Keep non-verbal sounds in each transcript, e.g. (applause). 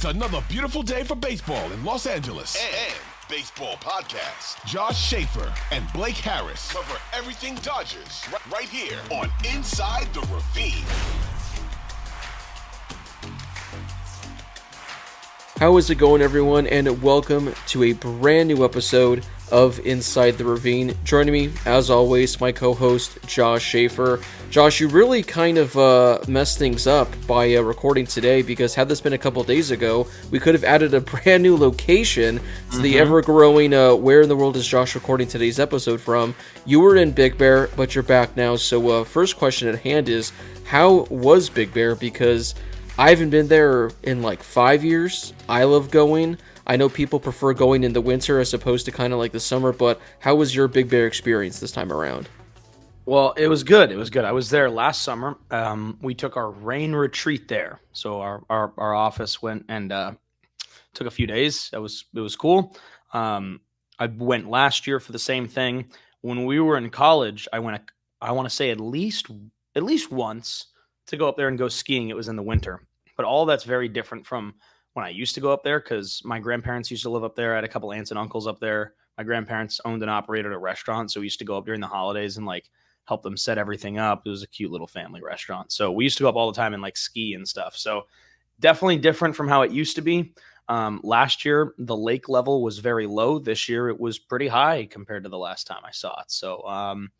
It's another beautiful day for baseball in Los Angeles. And baseball podcast. Josh Schaefer and Blake Harris cover everything Dodgers right here on Inside the Ravine. How is it going, everyone? And welcome to a brand new episode of Inside the Ravine. Joining me, as always, my co host, Josh Schaefer. Josh, you really kind of uh, messed things up by uh, recording today because had this been a couple days ago, we could have added a (laughs) brand new location to mm-hmm. the ever growing uh, Where in the World is Josh recording today's episode from? You were in Big Bear, but you're back now. So, uh, first question at hand is how was Big Bear? Because I haven't been there in like five years. I love going. I know people prefer going in the winter as opposed to kind of like the summer, but how was your Big Bear experience this time around? Well, it was good. It was good. I was there last summer. Um, we took our rain retreat there. So our, our, our office went and uh, took a few days. It was it was cool. Um, I went last year for the same thing. When we were in college, I went. I want to say at least at least once to go up there and go skiing. It was in the winter. But all that's very different from when I used to go up there because my grandparents used to live up there. I had a couple aunts and uncles up there. My grandparents owned and operated a restaurant, so we used to go up during the holidays and like help them set everything up. It was a cute little family restaurant. So we used to go up all the time and like ski and stuff. So definitely different from how it used to be. Um, last year, the lake level was very low. This year, it was pretty high compared to the last time I saw it. So, um,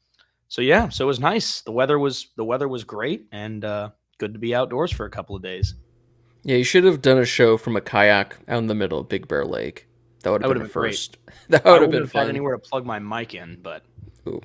so yeah, so it was nice. The weather was the weather was great and uh, good to be outdoors for a couple of days. Yeah, you should have done a show from a kayak out in the middle of Big Bear Lake. That would (laughs) have been, been first. That would have been fun. anywhere to plug my mic in, but Ooh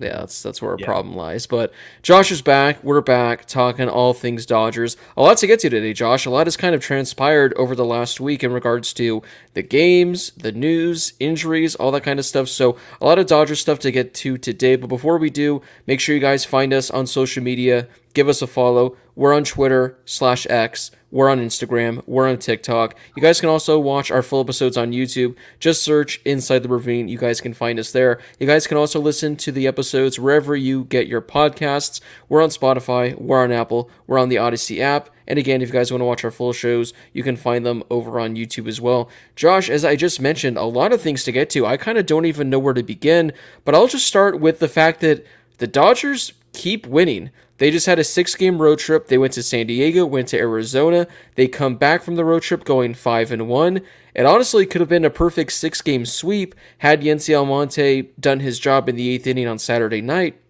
yeah, that's that's where our yeah. problem lies. But Josh is back. We're back talking all things Dodgers. A lot to get to today, Josh. A lot has kind of transpired over the last week in regards to the games, the news, injuries, all that kind of stuff. So a lot of Dodgers stuff to get to today. But before we do, make sure you guys find us on social media. Give us a follow. We're on Twitter slash X we're on Instagram. We're on TikTok. You guys can also watch our full episodes on YouTube. Just search Inside the Ravine. You guys can find us there. You guys can also listen to the episodes wherever you get your podcasts. We're on Spotify. We're on Apple. We're on the Odyssey app. And again, if you guys want to watch our full shows, you can find them over on YouTube as well. Josh, as I just mentioned, a lot of things to get to. I kind of don't even know where to begin, but I'll just start with the fact that the Dodgers keep winning. They just had a six game road trip. They went to San Diego, went to Arizona. They come back from the road trip going 5 and 1. It honestly could have been a perfect six game sweep had Yency Almonte done his job in the eighth inning on Saturday night.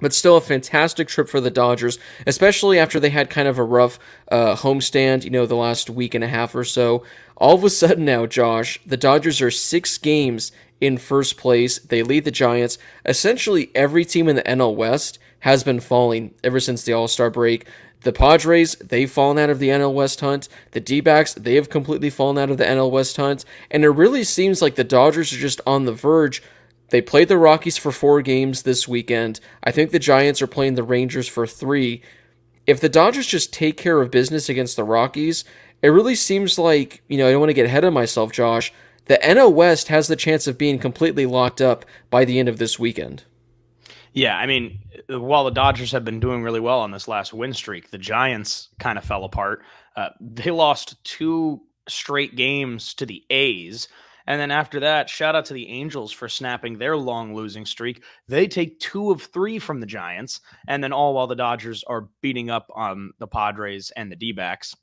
But still, a fantastic trip for the Dodgers, especially after they had kind of a rough uh, homestand, you know, the last week and a half or so. All of a sudden now, Josh, the Dodgers are six games in first place. They lead the Giants. Essentially, every team in the NL West has been falling ever since the All Star break. The Padres, they've fallen out of the NL West hunt. The D backs, they have completely fallen out of the NL West hunt. And it really seems like the Dodgers are just on the verge. They played the Rockies for four games this weekend. I think the Giants are playing the Rangers for three. If the Dodgers just take care of business against the Rockies, it really seems like, you know, I don't want to get ahead of myself, Josh. The NL West has the chance of being completely locked up by the end of this weekend. Yeah, I mean, while the Dodgers have been doing really well on this last win streak, the Giants kind of fell apart. Uh, they lost two straight games to the A's. And then after that, shout out to the Angels for snapping their long losing streak. They take two of three from the Giants, and then all while the Dodgers are beating up on the Padres and the D backs,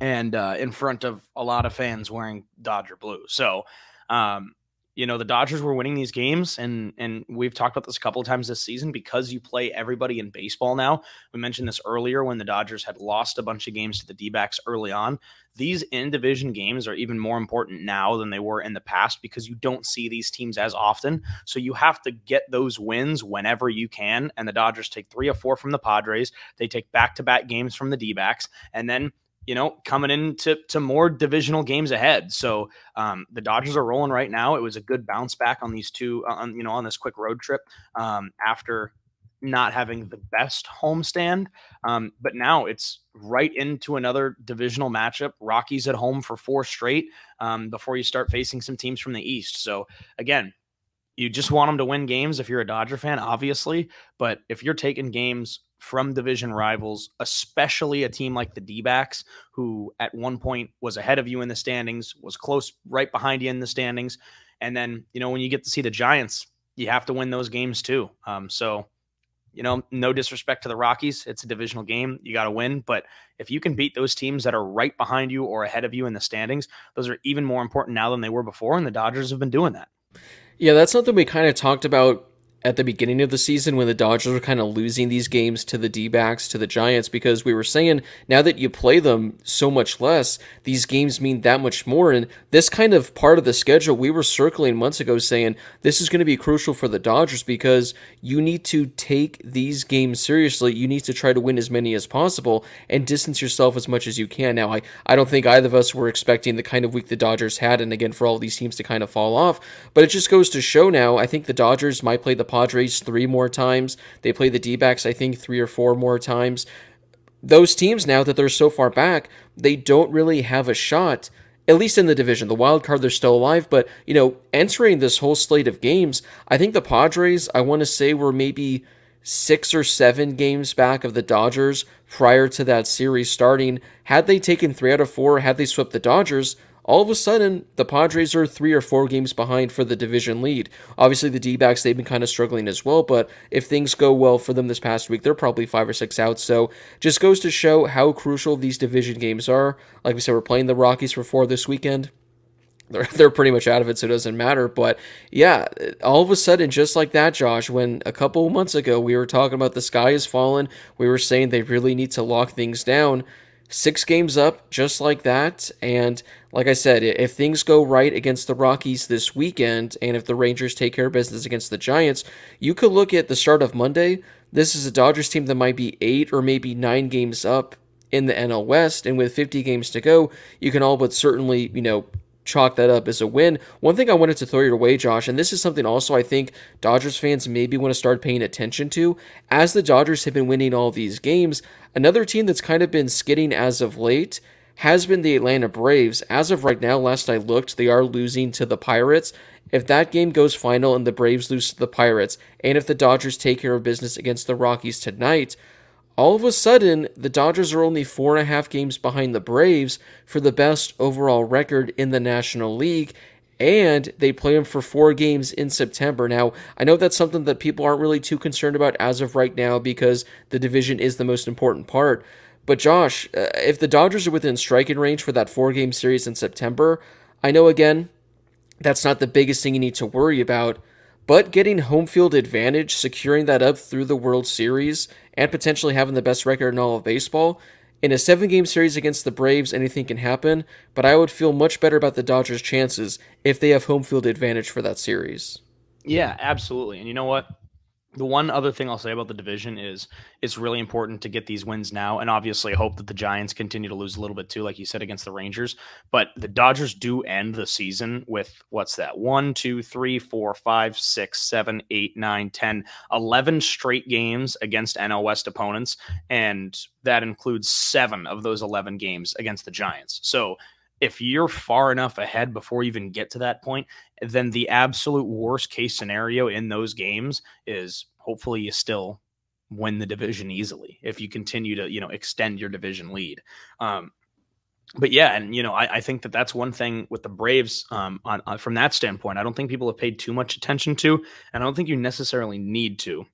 and uh, in front of a lot of fans wearing Dodger blue. So, um, you know the Dodgers were winning these games, and and we've talked about this a couple of times this season because you play everybody in baseball now. We mentioned this earlier when the Dodgers had lost a bunch of games to the D-backs early on. These in division games are even more important now than they were in the past because you don't see these teams as often. So you have to get those wins whenever you can. And the Dodgers take three or four from the Padres. They take back to back games from the D backs. And then you know, coming into to more divisional games ahead. So um, the Dodgers are rolling right now. It was a good bounce back on these two, uh, on you know, on this quick road trip um, after not having the best homestand. Um, but now it's right into another divisional matchup. Rockies at home for four straight um, before you start facing some teams from the East. So again, you just want them to win games if you're a Dodger fan, obviously. But if you're taking games from division rivals, especially a team like the D backs, who at one point was ahead of you in the standings, was close right behind you in the standings. And then, you know, when you get to see the Giants, you have to win those games too. Um, so, you know, no disrespect to the Rockies. It's a divisional game. You got to win. But if you can beat those teams that are right behind you or ahead of you in the standings, those are even more important now than they were before. And the Dodgers have been doing that. Yeah, that's something we kind of talked about at the beginning of the season when the Dodgers were kind of losing these games to the D backs, to the Giants, because we were saying now that you play them so much less, these games mean that much more. And this kind of part of the schedule we were circling months ago saying this is going to be crucial for the Dodgers because you need to take these games seriously. You need to try to win as many as possible and distance yourself as much as you can. Now, I, I don't think either of us were expecting the kind of week the Dodgers had, and again, for all these teams to kind of fall off, but it just goes to show now, I think the Dodgers might play the Padres three more times. They play the D backs, I think, three or four more times. Those teams, now that they're so far back, they don't really have a shot, at least in the division. The wild card, they're still alive, but, you know, entering this whole slate of games, I think the Padres, I want to say, were maybe six or seven games back of the Dodgers prior to that series starting. Had they taken three out of four, had they swept the Dodgers, all of a sudden, the Padres are three or four games behind for the division lead. Obviously, the D backs, they've been kind of struggling as well, but if things go well for them this past week, they're probably five or six out. So just goes to show how crucial these division games are. Like we said, we're playing the Rockies for four this weekend. They're, they're pretty much out of it, so it doesn't matter. But yeah, all of a sudden, just like that, Josh, when a couple months ago we were talking about the sky is falling, we were saying they really need to lock things down six games up just like that. And like I said, if things go right against the Rockies this weekend, and if the Rangers take care of business against the Giants, you could look at the start of Monday. This is a Dodgers team that might be eight or maybe nine games up in the NL West. And with 50 games to go, you can all but certainly, you know, chalk that up as a win. One thing I wanted to throw your way, Josh, and this is something also I think Dodgers fans maybe want to start paying attention to. As the Dodgers have been winning all these games, another team that's kind of been skidding as of late has been the Atlanta Braves. As of right now, last I looked, they are losing to the Pirates. If that game goes final and the Braves lose to the Pirates, and if the Dodgers take care of business against the Rockies tonight, all of a sudden, the Dodgers are only four and a half games behind the Braves for the best overall record in the National League, and they play them for four games in September. Now, I know that's something that people aren't really too concerned about as of right now because the division is the most important part. But, Josh, uh, if the Dodgers are within striking range for that four game series in September, I know again, that's not the biggest thing you need to worry about. But getting home field advantage, securing that up through the World Series, and potentially having the best record in all of baseball, in a seven game series against the Braves, anything can happen, but I would feel much better about the Dodgers' chances if they have home field advantage for that series. Yeah, absolutely. And you know what? The one other thing I'll say about the division is it's really important to get these wins now. And obviously, hope that the Giants continue to lose a little bit too, like you said, against the Rangers. But the Dodgers do end the season with what's that? One, two, three, four, five, six, seven, eight, nine, 10, 11 straight games against NL West opponents. And that includes seven of those 11 games against the Giants. So if you're far enough ahead before you even get to that point, then the absolute worst case scenario in those games is hopefully you still win the division easily if you continue to you know extend your division lead. Um, but yeah, and you know, I, I, think that that's one thing with the Braves um, on, on, from that standpoint. I don't think people have paid too much attention to, and I don't think you necessarily need to.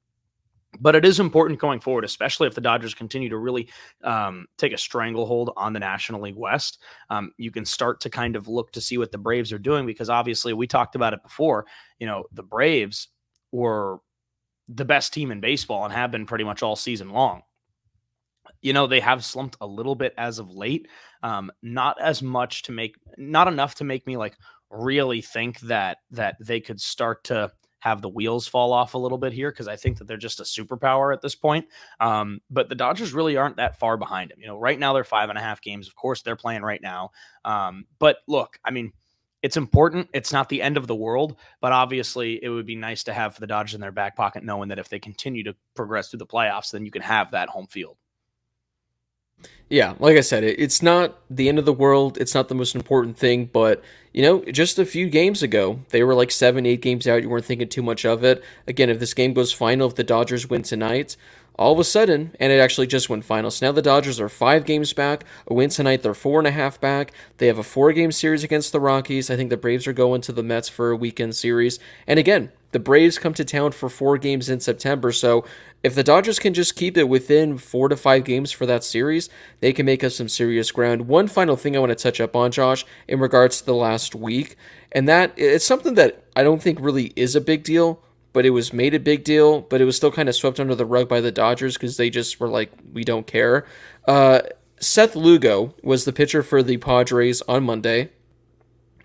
But it is important going forward, especially if the Dodgers continue to really um, take a stranglehold on the National League West. Um, you can start to kind of look to see what the Braves are doing because obviously we talked about it before. You know, the Braves were the best team in baseball and have been pretty much all season long. You know, they have slumped a little bit as of late. Um, not as much to make, not enough to make me like really think that that they could start to have the wheels fall off a little bit here because I think that they're just a superpower at this point. Um, but the Dodgers really aren't that far behind them. You know, right now they're five and a half games. Of course, they're playing right now. Um, but look, I mean, it's important. It's not the end of the world, but obviously it would be nice to have the Dodgers in their back pocket, knowing that if they continue to progress through the playoffs, then you can have that home field. Yeah, like I said, it, it's not the end of the world. It's not the most important thing, but you know, just a few games ago, they were like seven, eight games out. You weren't thinking too much of it. Again, if this game goes final, if the Dodgers win tonight, all of a sudden, and it actually just went final. So now the Dodgers are five games back. A win tonight, they're four and a half back. They have a four game series against the Rockies. I think the Braves are going to the Mets for a weekend series. And again, the Braves come to town for four games in September. So if the Dodgers can just keep it within four to five games for that series, they can make us some serious ground. One final thing I want to touch up on, Josh, in regards to the last week, and that it's something that I don't think really is a big deal but it was made a big deal, but it was still kind of swept under the rug by the Dodgers because they just were like, we don't care. Uh, Seth Lugo was the pitcher for the Padres on Monday.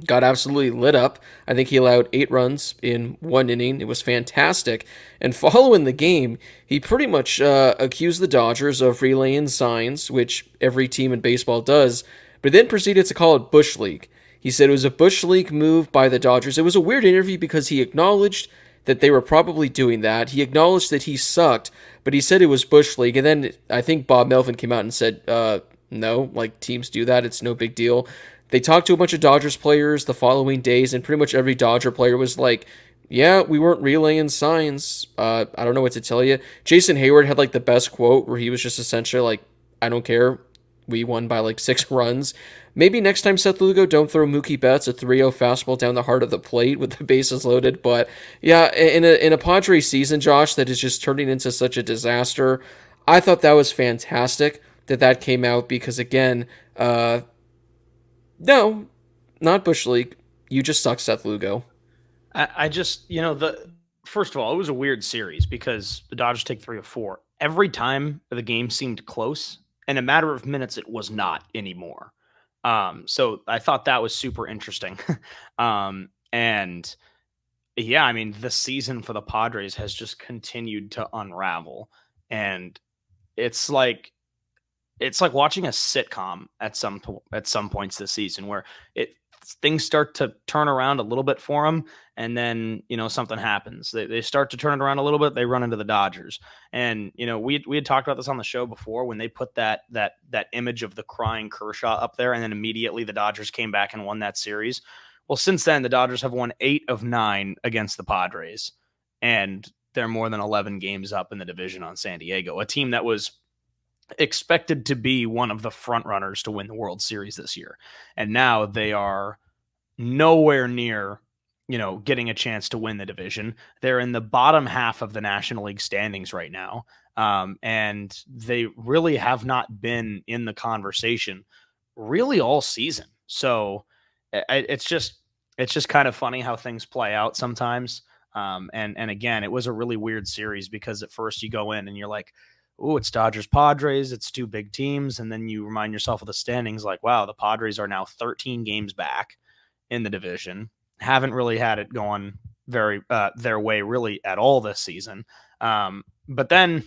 Got absolutely lit up. I think he allowed eight runs in one inning. It was fantastic. And following the game, he pretty much uh, accused the Dodgers of relaying signs, which every team in baseball does, but then proceeded to call it Bush League. He said it was a Bush League move by the Dodgers. It was a weird interview because he acknowledged that they were probably doing that. He acknowledged that he sucked, but he said it was Bush League. And then I think Bob Melvin came out and said, uh, no, like teams do that. It's no big deal. They talked to a bunch of Dodgers players the following days, and pretty much every Dodger player was like, yeah, we weren't relaying signs. Uh, I don't know what to tell you. Jason Heyward had like the best quote where he was just essentially like, I don't care. We won by like six (laughs) runs. Maybe next time, Seth Lugo, don't throw Mookie Betts a 3-0 fastball down the heart of the plate with the (laughs) bases loaded. But yeah, in a in a Padre season, Josh, that is just turning into such a disaster. I thought that was fantastic that that came out because again, uh, no, not Bush League. You just suck, Seth Lugo. I, I just, you know, the first of all, it was a weird series because the Dodgers take three or four. Every time the game seemed close, in a matter of minutes, it was not anymore. Um, so I thought that was super interesting. (laughs) um, and yeah, I mean, the season for the Padres has just continued to unravel. And it's like it's like watching a sitcom at some at some points this season where it things start to turn around a little bit for them and then you know something happens. They, they start to turn it around a little bit they run into the dodgers. And you know we, we had talked about this on the show before when they put that that that image of the crying kershaw up there and then immediately the dodgers came back and won that series. Well since then the dodgers have won eight of nine against the padres and they're more than 11 games up in the division on san diego a team that was expected to be one of the front runners to win the World Series this year. And now they are nowhere near, you know, getting a chance to win the division. They're in the bottom half of the National League standings right now. Um, and they really have not been in the conversation really all season. So it's just it's just kind of funny how things play out sometimes. Um, and and again, it was a really weird series because at first you go in and you're like, oh, it's Dodgers Padres, it's two big teams. And then you remind yourself of the standings like, wow, the Padres are now 13 games back in the division. Haven't really had it going very uh, their way really at all this season. Um, but then,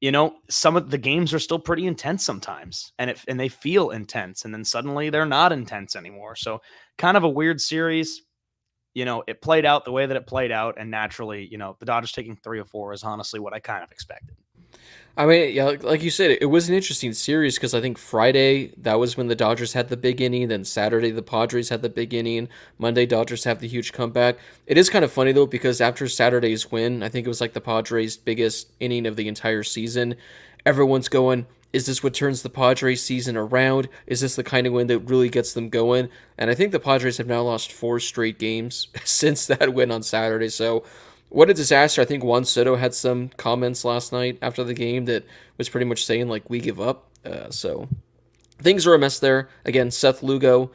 you know, some of the games are still pretty intense sometimes, and it and they feel intense, and then suddenly they're not intense anymore. So kind of a weird series. You know, it played out the way that it played out, and naturally, you know, the Dodgers taking three or four is honestly what I kind of expected. I mean, yeah, like you said, it was an interesting series because I think Friday that was when the Dodgers had the big inning. Then Saturday the Padres had the big inning. Monday Dodgers have the huge comeback. It is kind of funny though because after Saturday's win, I think it was like the Padres' biggest inning of the entire season. Everyone's going, is this what turns the Padres season around? Is this the kind of win that really gets them going? And I think the Padres have now lost four straight games (laughs) since that win on Saturday. So what a disaster. I think Juan Soto had some comments last night after the game that was pretty much saying, like, we give up. Uh, so things are a mess there. Again, Seth Lugo,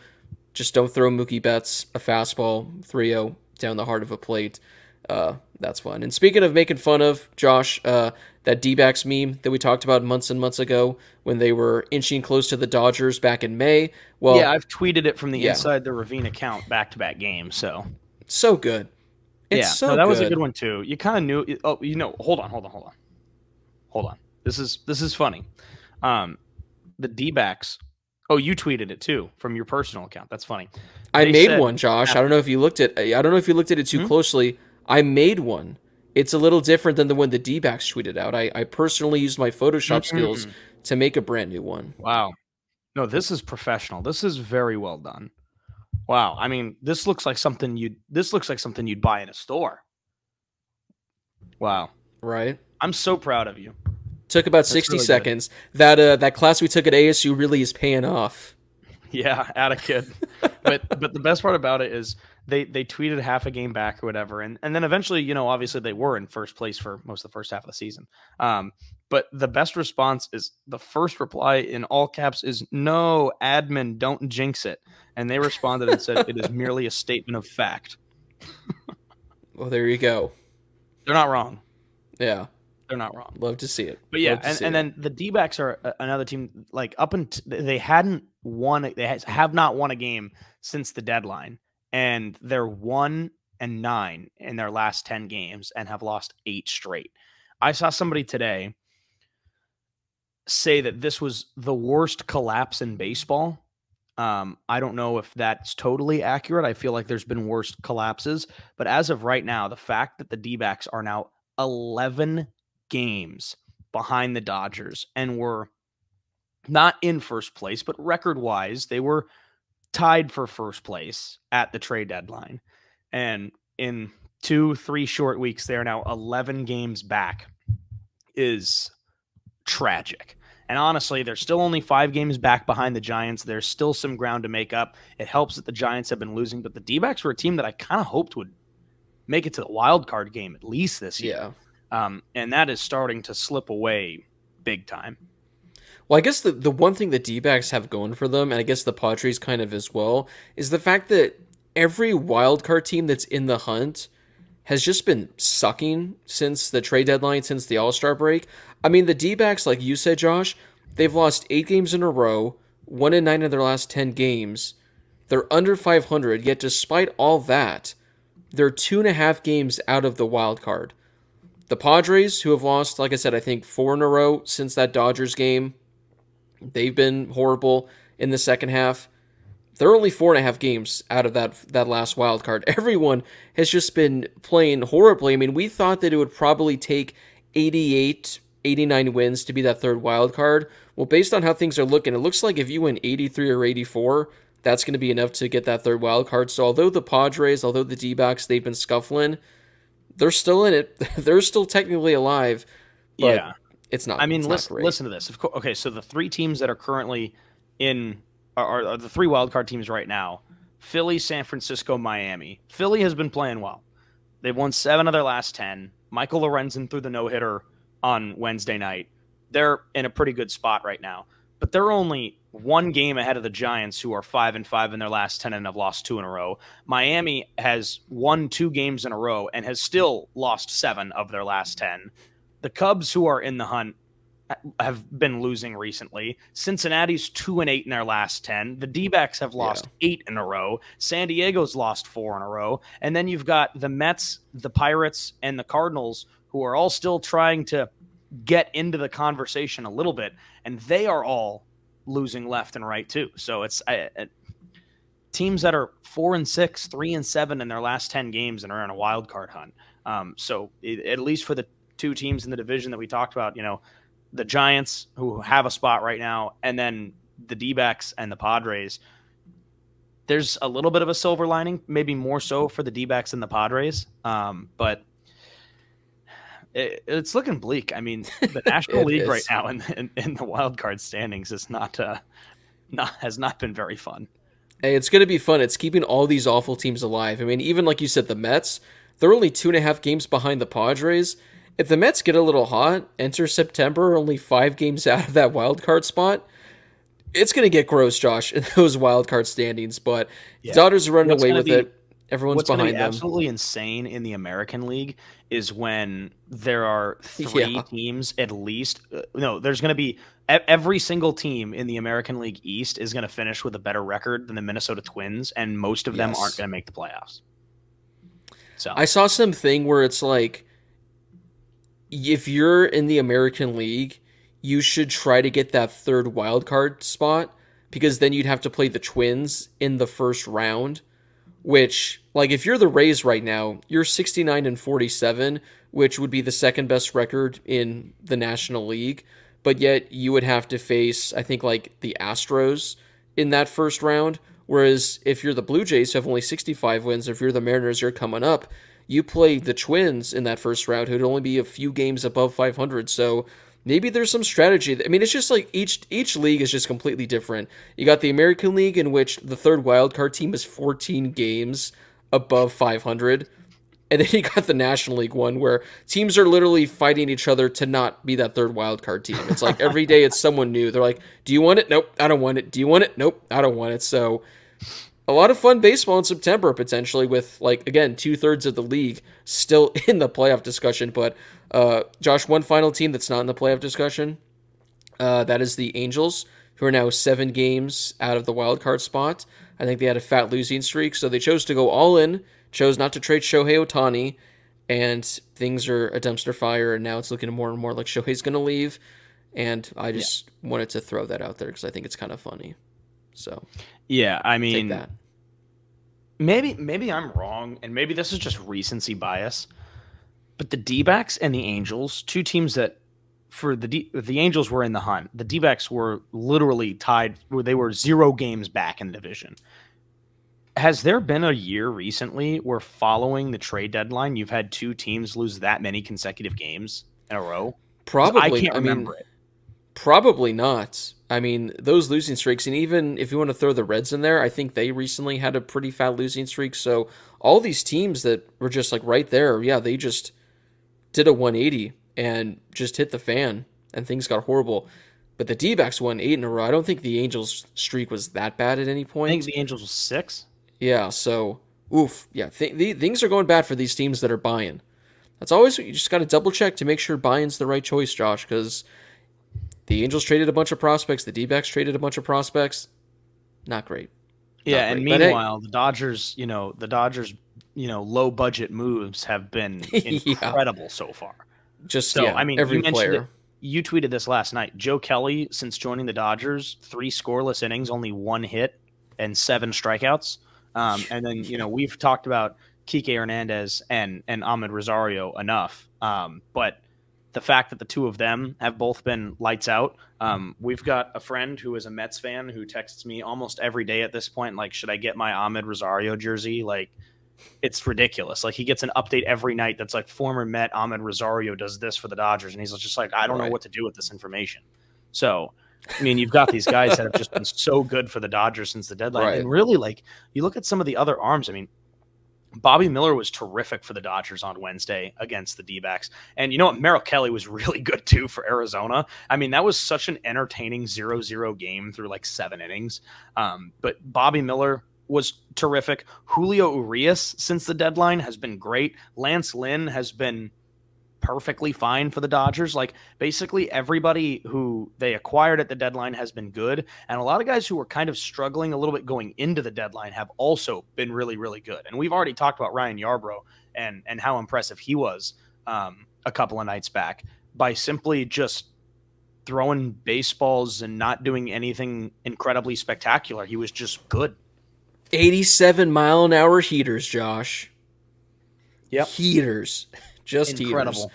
just don't throw Mookie Betts a fastball 3 0 down the heart of a plate. Uh, that's fun. And speaking of making fun of, Josh, uh, that D backs meme that we talked about months and months ago when they were inching close to the Dodgers back in May. Well, yeah, I've tweeted it from the yeah. inside the Ravine account back to back game. So, so good. Yeah, so no, that good. was a good one too. You kind of knew. Oh, you know. Hold on, hold on, hold on, hold on. This is this is funny. Um, the D backs. Oh, you tweeted it too from your personal account. That's funny. I made said, one, Josh. I don't know if you looked at. I don't know if you looked at it too hmm? closely. I made one. It's a little different than the one the D backs tweeted out. I, I personally used my Photoshop mm-hmm. skills to make a brand new one. Wow. No, this is professional. This is very well done. Wow. I mean, this looks like something you'd this looks like something you'd buy in a store. Wow. Right. I'm so proud of you. Took about That's 60 really seconds. Good. That uh that class we took at ASU really is paying off. (laughs) Yeah, at a kid. (laughs) but but the best part about it is they they tweeted half a game back or whatever, and and then eventually, you know, obviously they were in first place for most of the first half of the season. Um, but the best response is the first reply in all caps is no, admin, don't jinx it, and they responded and said it is (laughs) merely a statement of fact. well, there you go. They're not wrong. Yeah. They're not wrong. Love to see it. But yeah, and, and then the D backs are another team like up and they hadn't won, they have not won a game since the deadline and they're one and nine in their last 10 games and have lost eight straight. I saw somebody today say that this was the worst collapse in baseball. Um, I don't know if that's totally accurate. I feel like there's been worse collapses, but as of right now, the fact that the D backs are now 11 games behind the Dodgers and were not in first place, but record wise, they were tied for first place at the trade deadline. And in two, three short weeks, they are now 11 games back, is tragic. And honestly, they're still only five games back behind the Giants. There's still some ground to make up. It helps that the Giants have been losing, but the D backs were a team that I kind of hoped would make it to the wild card game at least this year. Yeah. Um, and that is starting to slip away big time. Well, I guess the, the one thing the D backs have going for them, and I guess the Padres kind of as well, is the fact that every wildcard team that's in the hunt has just been sucking since the trade deadline, since the All Star break. I mean, the D backs, like you said, Josh, they've lost eight games in a row, one in nine of their last 10 games. They're under 500, yet despite all that, they're two and a half games out of the wild card. The Padres, who have lost, like I said, I think four in a row since that Dodgers game, They've been horrible in the second half. They're only four and a half games out of that that last wild card. (laughs) Everyone has just been playing horribly. I mean, we thought that it would probably take 88, 89 wins to be that third wild card. Well, based on how things are looking, it looks like if you win 83 or 84, that's going to be enough to get that third wild card. So although the Padres, although the D-backs, they've been scuffling, they're still in it. (laughs) they're still technically alive. But yeah. It's not. I mean, listen, listen to this. Okay, so the three teams that are currently in are, are the three wildcard teams right now: Philly, San Francisco, Miami. Philly has been playing well. They've won seven of their last ten. Michael Lorenzen threw the no hitter on Wednesday night. They're in a pretty good spot right now, but they're only one game ahead of the Giants, who are five and five in their last ten and have lost two in a row. Miami has won two games in a row and has still lost seven of their last ten. The Cubs, who are in the hunt, have been losing recently. Cincinnati's two and eight in their last ten. The D-backs have lost yeah. eight in a row. San Diego's lost four in a row, and then you've got the Mets, the Pirates, and the Cardinals, who are all still trying to get into the conversation a little bit, and they are all losing left and right too. So it's I, I, teams that are four and six, three and seven in their last ten games, and are in a wild card hunt. Um, so it, at least for the two teams in the division that we talked about, you know, the Giants who have a spot right now, and then the D backs and the Padres. There's a little bit of a silver lining, maybe more so for the D backs than the Padres. Um, but it, it's looking bleak. I mean, (laughs) the National League is. right now in, in, in, the wild card standings is not, uh, not has not been very fun. Hey, it's going to be fun. It's keeping all these awful teams alive. I mean, even like you said, the Mets, they're only two and a half games behind the Padres if the Mets get a little hot, enter September, only five games (laughs) out of that wild card spot, it's going to get gross, Josh, in those wild card standings. But yeah. Dodgers are running what's away with be, it. Everyone's what's behind be them. Absolutely insane in the American League is when there are (laughs) three yeah. teams at least. Uh, no, there's going to be every single team in the American League East is going to finish with a better record than the Minnesota Twins, and most of them yes. aren't going to make the playoffs. So I saw something where it's like if you're in the American League, you should try to get that third wild card spot because then you'd have to play the Twins in the first round. Which, like, if you're the Rays right now, you're 69 and 47, which would be the second best record in the National League. but yet you would have to face, I think, like the Astros in that first round. Whereas if you're the Blue Jays, who have only 65 wins, if you're the Mariners, you're coming up, you play the Twins in that first round, who'd only be a few games above 500. So maybe there's some strategy. I mean, it's just like each each league is just completely different. You got the American League, in which the third wildcard team is 14 games above 500. And then you got the National League one where teams are literally fighting each other to not be that third wild card team. It's like every day it's someone new. They're like, "Do you want it? Nope, I don't want it. Do you want it? Nope, I don't want it." So, a lot of fun baseball in September potentially with like again two thirds of the league still (laughs) in the playoff discussion. But uh, Josh, one final team that's not in the playoff discussion, uh, that is the Angels, who are now seven games out of the wild card spot. I think they had a fat losing streak, so they chose to go all in chose not to trade Shohei Ohtani, and things are a dumpster fire, and now it's looking more and more like Shohei's going to leave. And I just yeah. wanted to throw that out there because I think it's kind of funny. So, yeah, I mean, that. maybe maybe I'm wrong, and maybe this is just recency bias. But the D and the Angels, two teams that for the D, the Angels were in the hunt. The D were literally tied, where they were zero games back in the division has there been a year recently where following the trade deadline you've had two teams lose that many consecutive games in a row? Probably. I can't remember mean, it. Probably not. I mean, those losing streaks, and even if you want to throw the Reds in there, I think they recently had a pretty fat losing streak. So all these teams that were just like right there, yeah, they just did a 180 and just hit the fan, and things got horrible. But the D backs won eight in a row. I don't think the Angels' streak was that bad at any point. I think the Angels was six. Yeah, so oof, yeah, th- the, things are going bad for these teams that are buying. That's always you just got to double check to make sure buying's the right choice, Josh, because the Angels traded a bunch of prospects, the D-backs traded a bunch of prospects. Not great. Not yeah, great. and meanwhile, hey, the Dodgers, you know, the Dodgers, you know, low budget moves have been (laughs) incredible yeah. so far. Just so, yeah, I mean, every you player. It, you tweeted this last night. Joe Kelly, since joining the Dodgers, three scoreless innings, only one hit, and seven strikeouts. Um, and then you know we've talked about Kike Hernandez and and Amed Rosario enough, um, but the fact that the two of them have both been lights out. Um, we've got a friend who is a Mets fan who texts me almost every day at this point, like, should I get my Amed Rosario jersey? Like, it's ridiculous. Like, he gets an update every night that's like, former Met Amed Rosario does this for the Dodgers. And he's just like, I don't right. know what to do with this information. So I mean, you've got these guys that have just been so good for the Dodgers since the deadline. Right. And really, like, you look at some of the other arms. I mean, Bobby Miller was terrific for the Dodgers on Wednesday against the D backs. And you know what? Merrill Kelly was (laughs) really good too for Arizona. I mean, that was such an entertaining 0 0 game through like seven innings. Um, but Bobby Miller was terrific. Julio Urias, since the deadline, has been great. Lance Lynn has been perfectly fine for the Dodgers. Like basically everybody who they acquired at the deadline has been good, and a lot of guys who were kind of struggling a little bit going into the deadline have also been really, really good. And we've already talked about Ryan Yarbrough and and how impressive he was um, a couple of nights back by simply just throwing baseballs and not doing anything incredibly spectacular. He was just good. 87 mile an hour heaters, Josh. Yep. Heaters. (laughs) Just incredible. Heaters.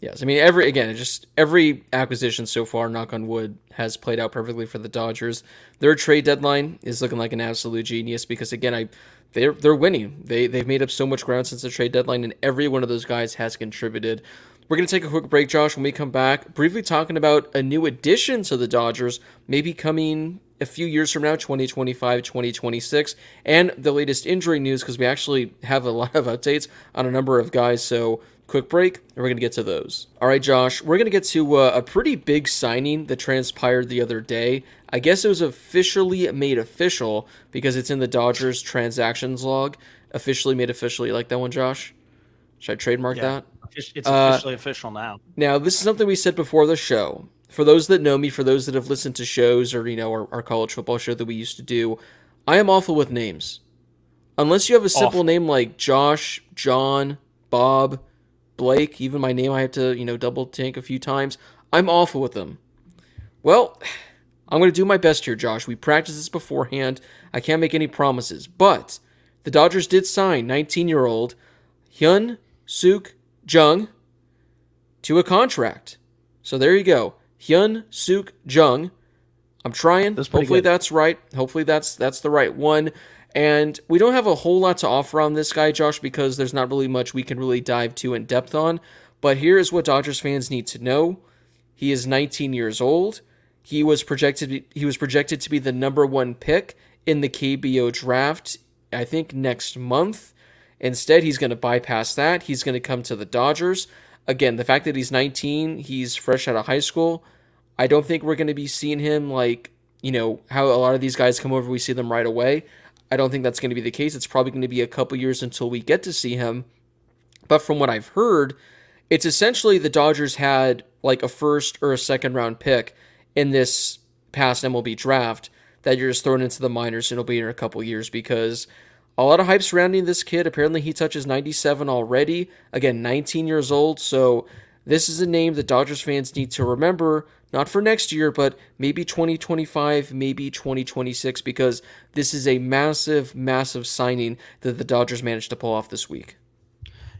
Yes, I mean every again, just every acquisition so far, knock on wood, has played out perfectly for the Dodgers. Their trade deadline is looking like an absolute genius because again, I they're they're winning. They they've made up so much ground since the trade deadline, and every one of those guys has contributed. We're gonna take a quick break, Josh. When we come back, briefly talking about a new addition to the Dodgers, maybe coming a few years from now 2025 2026 and the latest injury news because we actually have a lot of updates on a number of guys so quick break, and we're going to get to those. All right, Josh, we're going to get to uh, a pretty big signing that transpired the other day. I guess it was officially made official because it's in the Dodgers transactions log. Officially made official. You like that one, Josh? Should I trademark yeah, that? It's uh, officially uh, official now. Now, this is something we said before the show. For those that know me, for those that have listened to shows or, you know, our, our college football show that we used to do, I am awful with names. Unless you have a simple awful. name like Josh, John, Bob, Blake, even my name I have to, you know, double tank a few times. I'm awful with them. Well, I'm going to do my best here, Josh. We practiced this beforehand. I can't make any promises, but the Dodgers did sign 19 year old Hyun Suk Jung to a contract. So there you go. Hyun Suk Jung. I'm trying. That's Hopefully good. that's right. Hopefully that's that's the right one. And we don't have a whole lot to offer on this guy, Josh, because there's not really much we can really dive too in depth on. But here is what Dodgers fans need to know. He is 19 years old. He was projected he was projected to be the number 1 pick in the KBO draft I think next month. Instead, he's going to bypass that. He's going to come to the Dodgers. Again, the fact that he's 19, he's fresh out of high school. I don't think we're going to be seeing him like, you know, how a lot of these guys come over, we see them right away. I don't think that's going to be the case. It's probably going to be a couple years until we get to see him. But from what I've heard, it's essentially the Dodgers had like a first or a second round pick in this past MLB draft that you're just thrown into the minors and it'll be in a couple years because a lot of hype surrounding this kid. Apparently, he touches 97 already. Again, 19 years old. So, this is a name that Dodgers fans need to remember, not for next year, but maybe 2025, maybe 2026, because this is a massive, massive signing that the Dodgers managed to pull off this week.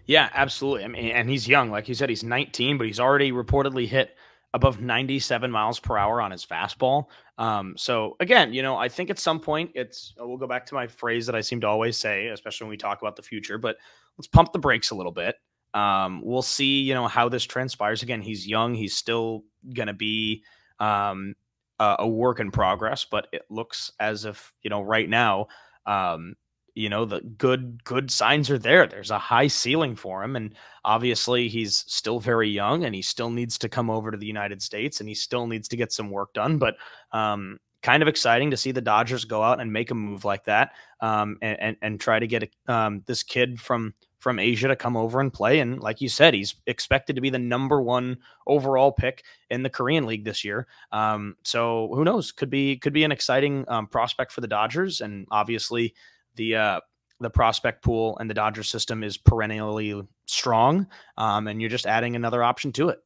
Yeah, absolutely. I mean, and he's young. Like you said, he's 19, but he's already reportedly hit above 97 miles per hour on his fastball. Um, so again, you know, I think at some point it's we'll go back to my phrase that I seem to always say, especially when we talk about the future, but let's pump the brakes a little bit. Um, we'll see, you know, how this transpires. Again, he's young, he's still gonna be um, a, a work in progress, but it looks as if, you know, right now, um, you know the good good signs are there there's a high ceiling for him and obviously he's still very young and he still needs to come over to the united states and he still needs to get some work done but um, kind of exciting to see the dodgers go out and make a move like that um, and, and, and try to get a, um, this kid from from asia to come over and play and like you said he's expected to be the number one overall pick in the korean league this year um, so who knows could be could be an exciting um, prospect for the dodgers and obviously the uh, the prospect pool and the Dodger system is perennially strong, um, and you're just adding another option to it.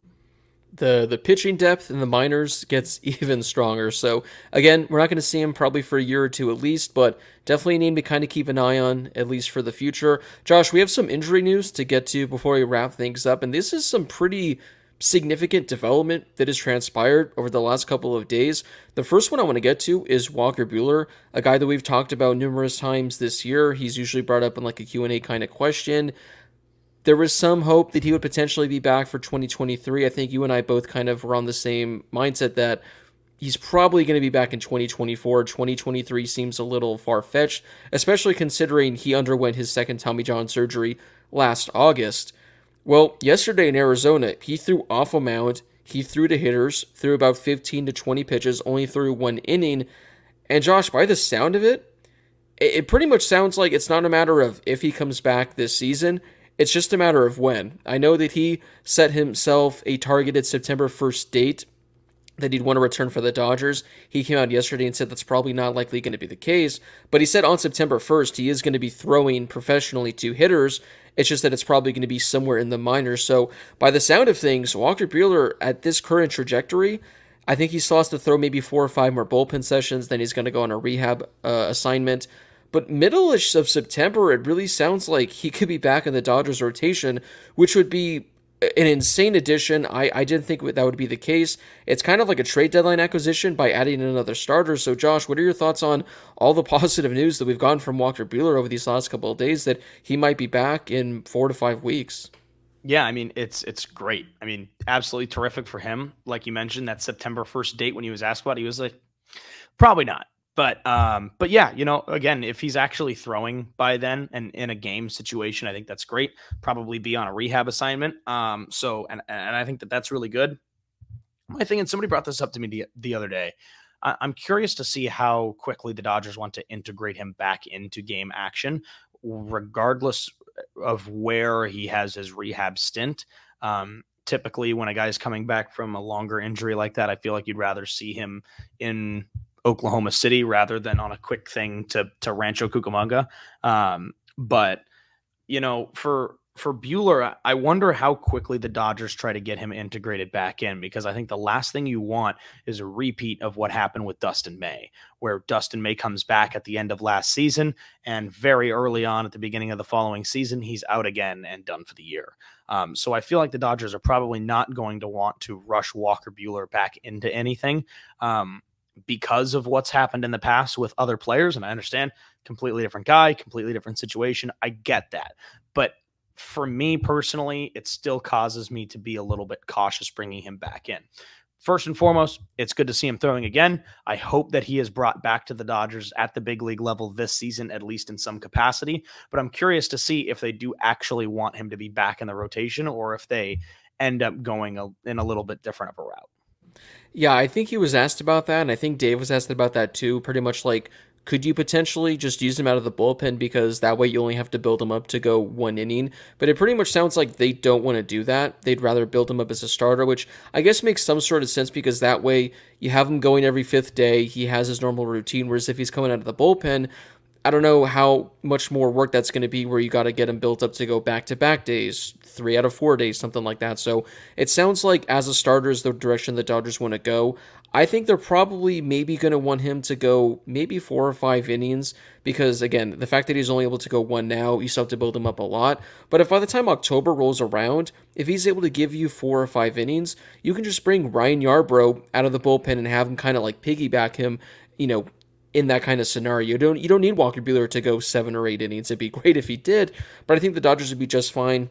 The the pitching depth in the minors gets (laughs) even stronger. So again, we're not going to see him probably for a year or two at least, but definitely need to kind of keep an eye on at least for the future. Josh, we have some injury news to get to before we wrap things up, and this is some pretty significant development that has transpired over the last couple of days. The first one I want to get to is Walker Buehler, a guy that we've talked about numerous times this year. He's usually brought up in like a Q&A kind of question. There was some hope that he would potentially be back for 2023. I think you and I both kind of were on the same mindset that he's probably going to be back in 2024. 2023 seems a little far fetched, especially considering he underwent his second Tommy John surgery last August. Well, yesterday in Arizona, he threw off a mound. He threw to hitters, threw about 15 to 20 pitches, only threw one inning. And Josh, by the sound of it, it pretty much sounds like it's not a matter of if he comes back this season. It's just a matter of when. I know that he set himself a targeted September 1st date that he'd want to return for the Dodgers. He came out yesterday and said that's probably not likely going to be the case, but he said on September 1st he is going to be throwing professionally to hitters. It's just that it's probably going to be somewhere in the minors. So, by the sound of things, Walker Buehler at this current trajectory, I think he still has to throw maybe four or five more bullpen sessions. Then he's going to go on a rehab uh, assignment. But middle-ish of September, it really sounds like he could be back in the Dodgers rotation, which would be an insane addition. I, I didn't think that would be the case. It's kind of like a trade deadline acquisition by adding another starter. So, Josh, what are your thoughts on all the (laughs) positive news that we've gotten from Walker Buehler over these last couple of days that he might be back in four to five weeks? Yeah, I mean it's it's great. I mean, absolutely terrific for him. Like you mentioned, that September first date when he was asked about, he was like, probably not. But um, but yeah, you know, again, if he's actually throwing by then and in a game situation, I think that's great. Probably be on a rehab assignment. Um, so and and I think that that's really good. My thing, and somebody brought this up to me the, the other day. I, I'm curious to see how quickly the Dodgers want to integrate him back into game action, regardless of where he has his rehab stint. Um, typically, when a guy's coming back from a longer injury like that, I feel like you'd rather see him in Oklahoma City rather than on a quick thing to to Rancho Cucamonga. Um, but you know, for for Buehler, I wonder how quickly the Dodgers try to get him integrated back in because I think the last thing you want is a repeat of what happened with Dustin May, where Dustin May comes back at the end of last season and very early on at the beginning of the following season, he's out again and done for the year. Um, so I feel like the Dodgers are probably not going to want to rush Walker Buehler back into anything. Um, because of what's happened in the past with other players. And I understand completely different guy, completely different situation. I get that. But for me personally, it still causes me to be a little bit cautious bringing him back in. First and foremost, it's good to see him throwing again. I hope that he is brought back to the Dodgers at the big league level this season, at least in some capacity. But I'm curious to see if they do actually want him to be back in the rotation or if they end up going a, in a little bit different of a route. Yeah, I think he was asked about that, and I think Dave was asked about that too. Pretty much like could you potentially just use him out of the bullpen because that way you only have to build him up to go one inning? But it pretty much sounds like they don't want to do that. They'd rather build him up as a starter, which I guess makes some sort of sense because that way you have him going every fifth day. He has his normal routine. Whereas if he's coming out of the bullpen, I don't know how much more work that's going to be where you got to get him built up to go back to back days, three out of four days, something like that. So it sounds like as a starter is the direction the Dodgers want to go. I think they're probably maybe going to want him to go maybe four or five innings because, again, the fact that he's only able to go one now, you still have to build him up a lot. But if by the time October rolls around, if he's able to give you four or five innings, you can just bring Ryan Yarbrough out of the bullpen and have him kind of like piggyback him, you know, in that kind of scenario. You don't you don't need Walker Buehler to go seven or eight innings. It'd be great if he did, but I think the Dodgers would be just fine.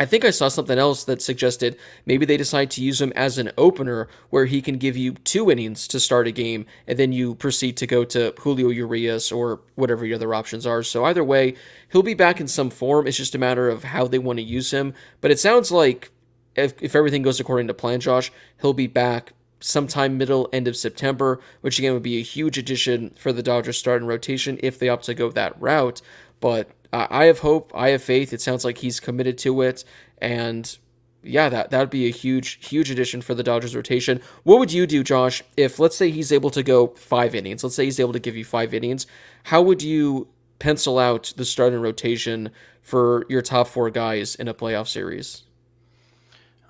I think I saw something else that suggested maybe they decide to use him as an opener where he can give you two innings to start a game and then you proceed to go to Julio Urias or whatever your other options are. So either way, he'll be back in some form. It's just a matter of how they want to use him. But it sounds like if, if everything goes according to plan, Josh, he'll be back sometime middle end of September, which again would be a huge addition for the Dodgers starting rotation if they opt to go that route. But uh, I have hope, I have faith. It sounds like he's committed to it, and yeah, that that would be a huge huge addition for the Dodgers rotation. What would you do, Josh, if let's say he's able to go five innings? Let's say he's able to give you five innings. How would you pencil out the starting rotation for your top four guys in a playoff series?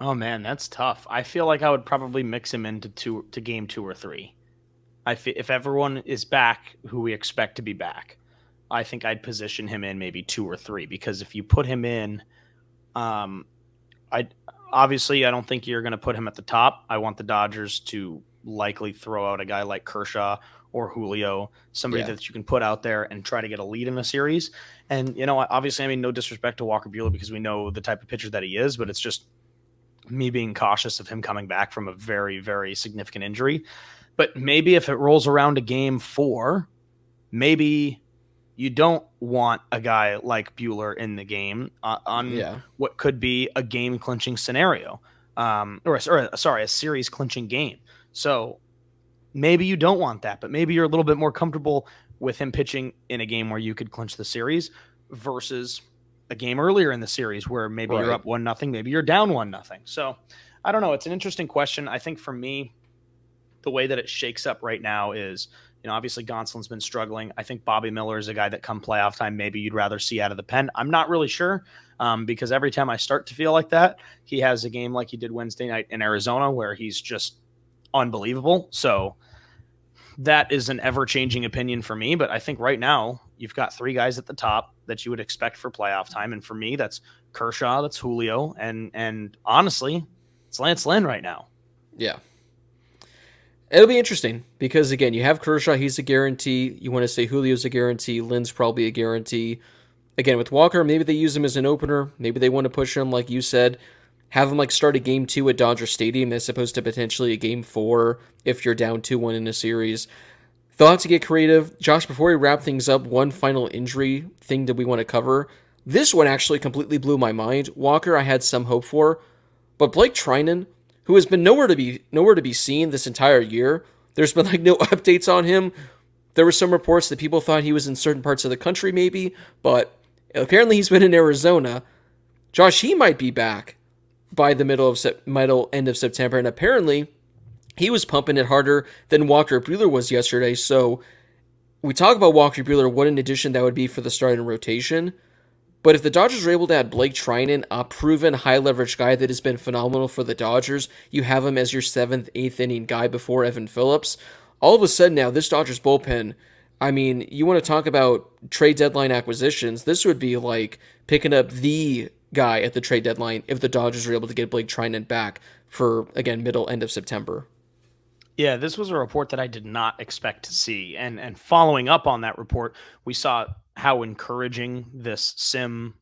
Oh man, that's tough. I feel like I would probably mix him into two to game two or three. I f- if everyone is back who we expect to be back, I think I'd position him in maybe two or three because if you put him in, um, I obviously I don't think you're going to put him at the top. I want the Dodgers to likely throw out a guy like Kershaw or Julio, somebody yeah. that you can put out there and try to get a lead in a series. And you know, obviously, I mean, no disrespect to Walker Buehler because we know the type of pitcher that he is, but it's just me being cautious of him coming back from a very, very significant injury. But maybe if it rolls around to game four, maybe you don't want a guy like Buehler in the game uh, on yeah. what could be a game clinching scenario, um, or, or sorry, a series clinching game. So maybe you don't want that, but maybe you're a little bit more comfortable with him pitching in a game where you could clinch the series versus a game earlier in the series where maybe right. you're up one nothing, maybe you're down one nothing. So I don't know. It's an interesting question. I think for me, the way that it shakes up right now is, you know, obviously Gonsolin's been struggling. I think Bobby Miller is a guy that come playoff time, maybe you'd rather see out of the pen. I'm not really sure um, because every time I start to feel like that, he has a game like he did Wednesday night in Arizona where he's just unbelievable. So that is an ever changing opinion for me. But I think right now you've got three guys at the top that you would expect for playoff time, and for me, that's Kershaw, that's Julio, and and honestly, it's Lance Lynn right now. Yeah. It'll be interesting because again, you have Kershaw, he's a guarantee. You want to say Julio's a guarantee, Lynn's probably a guarantee. Again, with Walker, maybe they use him as an opener. Maybe they want to push him, like you said, have him like start a game two at Dodger Stadium as opposed to potentially a game four if you're down two one in a series. Have to get creative. Josh, before we wrap things up, one final injury thing that we want to cover. This one actually completely blew my mind. Walker, I had some hope for, but Blake Treinen, who has been nowhere to be nowhere to be seen this entire year, there's been like no (laughs) updates on him. There were some reports that people thought he was in certain parts of the country, maybe, but apparently he's been in Arizona. Josh, he might be back by the middle of middle end of September, and apparently he was pumping it harder than Walker Buehler was yesterday. So we talk about Walker Buehler, what an addition that would be for the starting rotation. But if the Dodgers are able to add Blake Treinen, a proven high leverage guy that has been phenomenal for the Dodgers, you have him as your seventh, eighth inning guy before Evan Phillips. All of a sudden now, this Dodgers bullpen, I mean, you want to talk about trade deadline acquisitions. This would be like picking up the guy at the trade deadline if the Dodgers are able to get Blake Treinen back for, again, middle, end of September. Yeah, this was a report that I did not expect to see. And and following up on that report, we saw how encouraging this sim,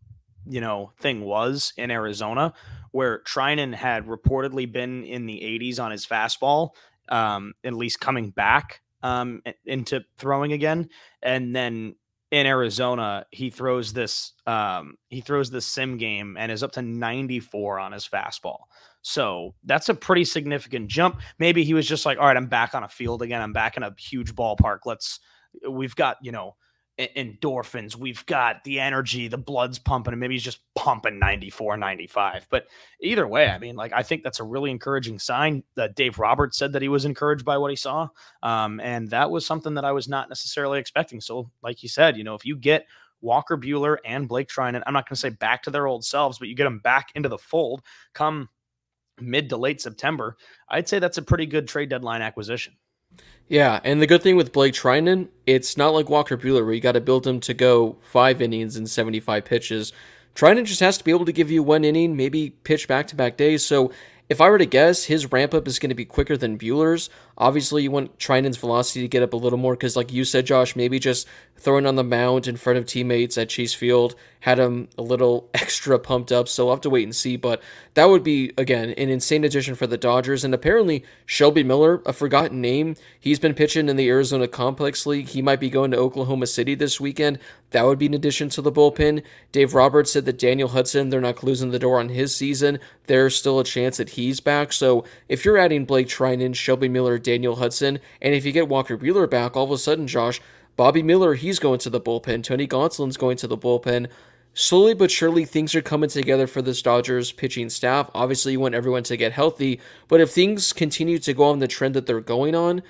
you know, thing was in Arizona, where Treinen had reportedly been in the 80s on his fastball, um, at least coming back um, into throwing again, and then in Arizona, he throws this um, he throws this sim game and is up to 94 on his fastball. So that's a pretty significant jump. Maybe he was just like, all right, I'm back on a field again. I'm back in a huge ballpark. Let's we've got, you know, endorphins. We've got the energy, the blood's pumping, and maybe he's just pumping 94, 95. But either way, I mean, like, I think that's a really encouraging sign. That Dave Roberts said that he was encouraged by what he saw. Um, and that was something that I was not necessarily expecting. So, like you said, you know, if you get Walker Buehler and Blake Treinen, I'm not going to say back to their old selves, but you get them back into the fold come mid to late September, I'd say that's a pretty good trade deadline acquisition. Yeah, and the good thing with Blake Treinen, it's not like Walker Buehler where you got to build him to go five innings and 75 pitches. Treinen just has to be able to give you one inning, maybe pitch back to back days. So if I were to guess, his ramp up is going to be quicker than Buehler's. Obviously, you want Treinen's velocity to get up a little more because, like you said, Josh, maybe just throwing on the mound in front of teammates at Chase Field had him a little (laughs) extra pumped up. So we'll have to wait and see. But that would be, again, an insane addition for the Dodgers. And apparently, Shelby Miller, a forgotten name, he's been pitching in the Arizona Complex League. He might be going to Oklahoma City this weekend. That would be an addition to the bullpen. Dave Roberts said that Daniel Hudson, they're not closing the door on his season. There's still a chance that he's back. So if you're adding Blake Treinen, Shelby Miller, Daniel Hudson. And if you get Walker Buehler back, all of a sudden, Josh, Bobby Miller, he's going to the bullpen. Tony Gonsolin's going to the bullpen. Slowly but surely, things are coming together for this Dodgers pitching staff. Obviously, you want everyone to get healthy, but if things continue to go on the trend that they're going on,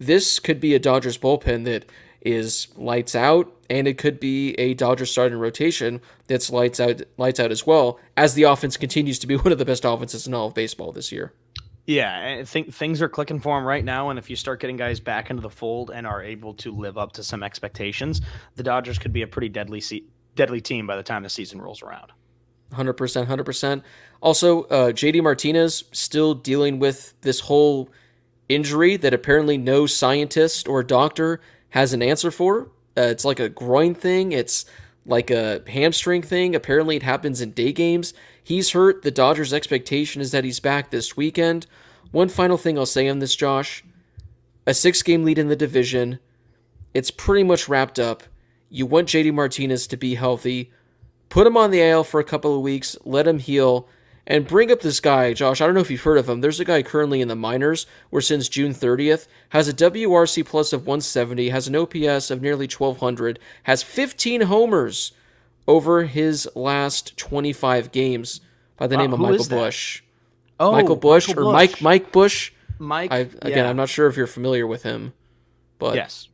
this could be a Dodgers bullpen that is lights out, and it could be a Dodgers starting rotation that's lights out, lights out as well. As the offense continues to be (laughs) one of the best offenses in all of baseball this year. Yeah, I think things are clicking for him right now. And if you start getting guys back into the fold and are able to live up to some expectations, the Dodgers could be a pretty deadly se- deadly team by the time the season rolls around. 100%, 100%. Also, uh, JD Martinez still dealing with this whole injury that apparently no scientist or doctor has an answer for. Uh, it's like a groin thing. It's like a hamstring thing. Apparently, it happens in day games. He's hurt. The Dodgers' expectation is that he's back this weekend. One final thing I'll say on this, Josh a six game lead in the division. It's pretty much wrapped up. You want JD Martinez to be healthy. Put him on the IL for a couple of weeks, let him heal, and bring up this guy, Josh. I don't know if you've heard of him. There's a guy currently in the minors where since June 30th has a WRC plus of 170, has an OPS of nearly 1200, has 15 homers over his last 25 games by the wow, name of Michael Busch. Oh, Michael Busch. Michael or Mike Mike Busch. Mike. I, again, yeah. I'm not sure if you're familiar with him, but yes,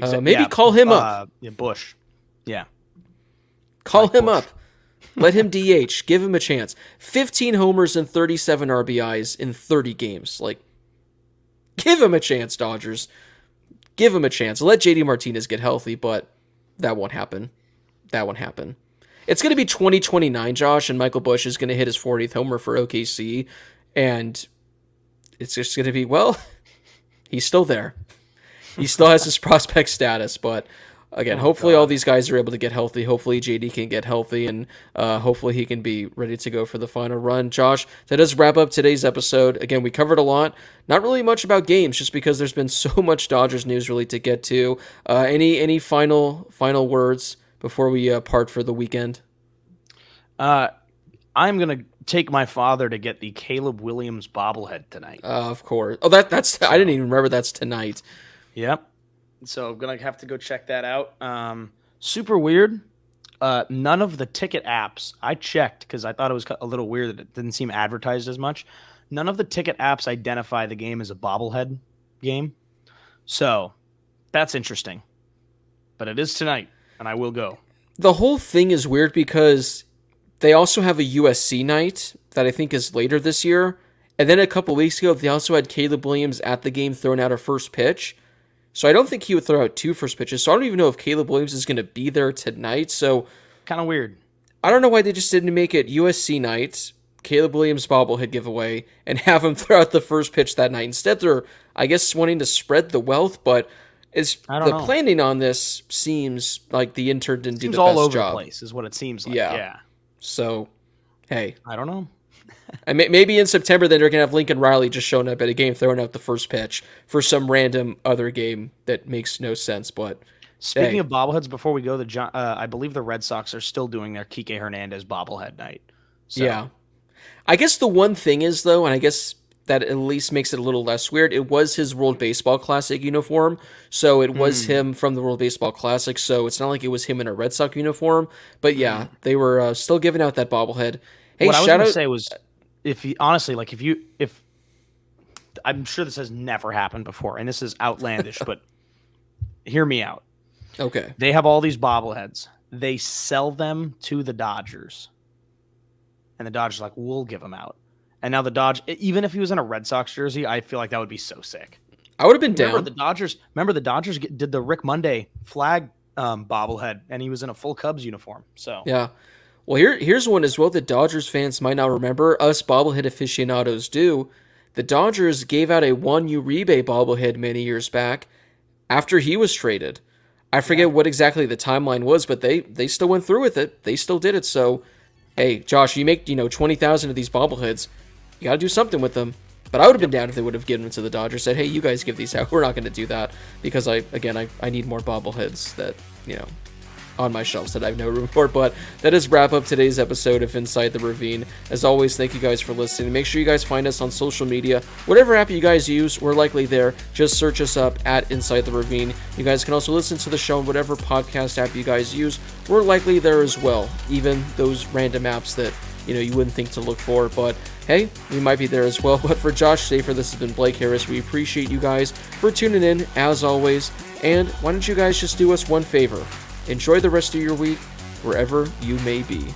uh, maybe yeah, call him uh, up. Yeah, Busch. Yeah, call Mike him Busch. up. Let him DH. (laughs) Give him a chance. 15 homers and 37 RBIs in 30 games. Like, give him a chance, Dodgers. Give him a chance. Let JD Martinez get healthy, but that won't happen that won't happen. It's going to be 2029, Josh, and Michael Busch is going to hit his 40th homer for OKC. And it's just going to be, well, (laughs) he's still there. He still has his (laughs) prospect status, but again, oh, hopefully God. all these guys are able to get healthy. Hopefully JD can get healthy, and uh, hopefully he can be ready to go for the final run. Josh, that does wrap up today's episode. Again, we covered a lot. Not really much about games, just because there's been (laughs) so much Dodgers news really to get to. Uh, any any final final words before we uh, part for the weekend? Uh, I'm gonna take my father to get the Caleb Williams bobblehead tonight. Uh, of course. Oh, that that's so, I didn't even remember that's tonight. Yep. So I'm gonna have to go check that out. Um, super weird. Uh, none of the ticket apps I checked because I thought it was a little weird that it didn't seem advertised as much. None of the ticket apps identify the game as a bobblehead game. So that's interesting. But it is tonight and I will go. the whole thing is weird because they also have a USC night that I think is later this year. And then a couple weeks ago, they also had Caleb Williams at the game throwing out a first pitch. So I don't think he would throw out two first pitches. So I don't even know if Caleb Williams is going to be there tonight. So kind of weird. I don't know why they just didn't make it USC night, Caleb Williams bobblehead giveaway, and (laughs) have him throw out the first pitch that night. Instead, they're I guess wanting to spread the wealth, but is the know. planning on this seems like the intern didn't seems do the all best over job. the place, is what it seems like. Yeah. yeah. So, hey, I don't know. (laughs) and maybe in September then they're gonna have Lincoln Riley just showing up at a game throwing out the first pitch for some random other game that makes no sense. But speaking hey. of bobbleheads, before we go, the uh, I believe the Red Sox are still doing their Kike Hernandez bobblehead night. So. Yeah, I guess the one thing is though, and I guess that at least makes it a little less weird. It was his World Baseball Classic uniform, so it was mm. him from the World Baseball Classic. So it's not like it was him in a Red Sox uniform. But yeah, mm. they were uh, still giving out that bobblehead. Hey, what I was gonna say was, if he, honestly, like if you if I'm sure this has never happened before, and this is outlandish, (laughs) but hear me out. Okay, they have all these bobbleheads. They sell them to the Dodgers, and the Dodgers like, we'll give them out. And now the Dodge, even if he was in a Red Sox jersey, I feel like that would be so sick. I would have been remember down. The Dodgers, remember the Dodgers did the Rick Monday flag um, bobblehead, and he was in a full Cubs uniform. So yeah. Well, here here's one as well that Dodgers fans might not remember. Us bobblehead aficionados do. The Dodgers gave out a Juan Uribe bobblehead many years back after he was traded. I forget yeah. what exactly the timeline was, but they they still went through with it. They still did it. So, hey, Josh, you make you know twenty thousand of these bobbleheads you got to do something with them. But I would have been down if they would have given them to the Dodgers. Said, "Hey, you guys give these out. (laughs) We're not going to do that because I, again, I, I need more bobbleheads that you know on my shelves that I have no room for. But that does wrap up today's episode of Inside the Ravine. As always, thank you guys for listening. Make sure you guys find us on social media. Whatever app you guys use, we're likely there. Just search us up at Inside the Ravine. You guys can also listen to the show on whatever podcast app you guys use. We're likely there as well. Even those random apps that you know you wouldn't think to look for. But hey, we might be there as well. (laughs) But for Josh Schaefer, this has been Blake Harris. We appreciate you guys for tuning in as always. And why don't you guys just do us one favor? Enjoy the rest of your week wherever you may be.